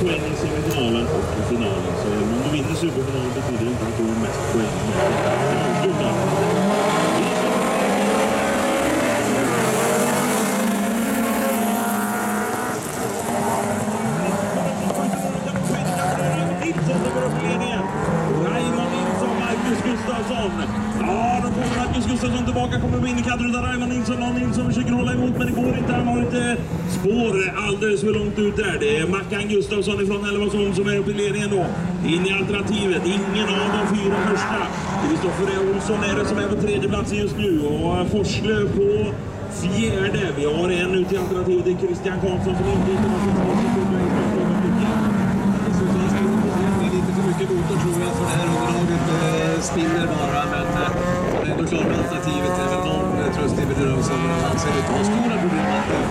poäng i semifinalen och i finalen. Så om du vinner superfinalen betyder det inte att du har mest poäng. Avsluta. Nilsson går upp ledningen. Raymond Nilsson, Marcus Gustafsson. Ja, Gustafsson tillbaka, kommer in i kanten där Raymond Nilsson. Och Nilsson försöker hålla emot, men det går inte. Han har inte spår alldeles för långt ut där. Det är Mackan Gustafsson ifrån Älvsholm som är uppe i ledningen då. In i alternativet. Ingen av de fyra första. Kristoffer e. Olsson är det som är på tredje platsen just nu. Och eh, Forslöv på fjärde. Vi har en ut i alternativet. Det är Christian Karlsson som inte hittar någon sista sekund i startögonblicket. Det är lite för mycket motor tror jag för det här underlaget eh, spinner bara. Men eh, han är ändå alternativet. Även är väl någon eh, tröst i bedrövelse. Men han ser ut att stora problem med att eh,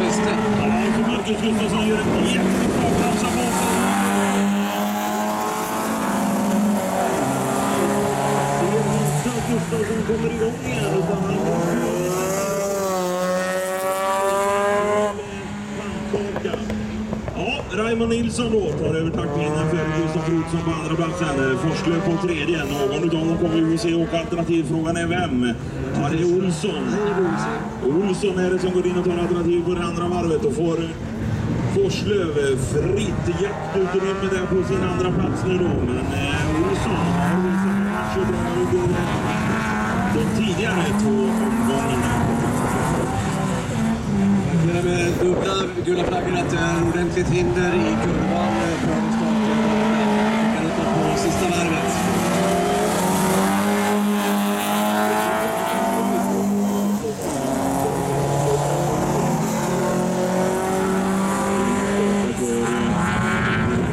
fäste. Ja, så Marcus Gustafsson gör en jättebra bromsa på Gustafsson kommer igång igen, utan han Pannkaka. Ja, Raymond Nilsson då tar över taktpinnen för Gustav Olsson på andra platsen. Forslöv på tredje. Någon utav dem kommer vi få se åka alternativ. Frågan är vem? Ja, det är Olsson. Olsson är det som går in och tar alternativ på det andra varvet och får eh, Forslöv fritt jaktutrymme där på sin andra plats nu då. Men eh, Olsson har visat matcher bra under eh, de tidigare två omgångarna. Det där med eh, dubbla gula flaggor att det är ordentligt hinder i kurvan från starten. Kan inte på sista varvet.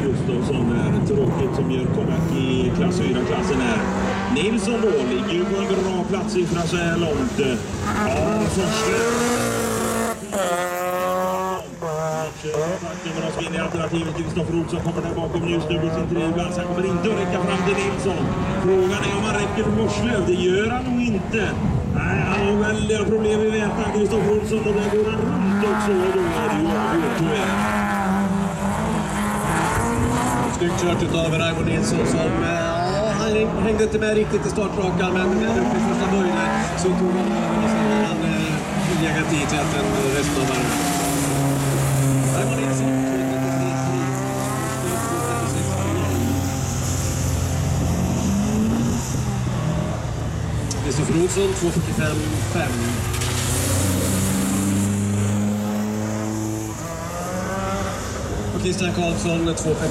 Gustafsson är tråkigt som gör comeback i klass 4-klassen här. Nilsson då ligger ju på en bra platssiffra så här långt. Ja, Forslöv. Men de vinner alternativet. Kristoffer Olsson kommer där bakom just nu på sin tredje plats. Han kommer inte att räcka fram till Nilsson. Frågan är om han räcker för Morslöv. Det gör han nog inte. Nej, han har väldiga eh, problem i vätan, Kristoffer Olsson. Och där går han runt också. Och då är det ju avgjort tyvärr. Snyggt kört utav Raimo Nilsson som eh, han hängde inte med riktigt i startrakan men eh, där uppe i första böjen så tog han över och sen han eh, legat i täten resten av varvet. Raimo Nilsson 2.33,3. Kristoffer Olsson 2.45,5. Och Christian Karlsson 2.50.